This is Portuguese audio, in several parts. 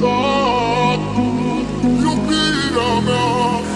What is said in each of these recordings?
vai dançar. E o pira, meu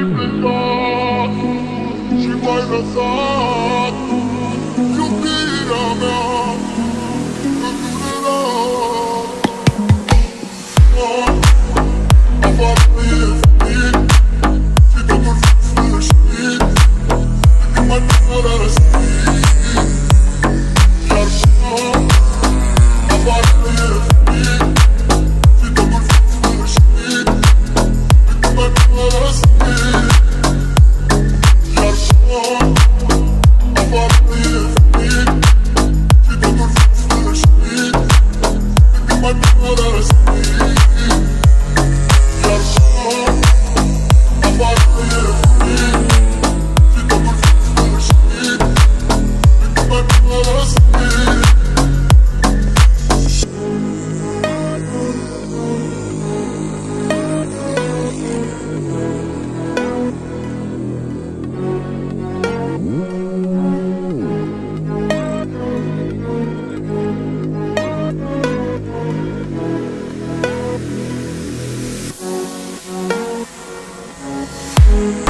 vai inventar tudo, te vai dançar tudo. Eu queria me aventurar. Oh, oh, oh, Fica por fora, speed. Fica mais por fora, speed. you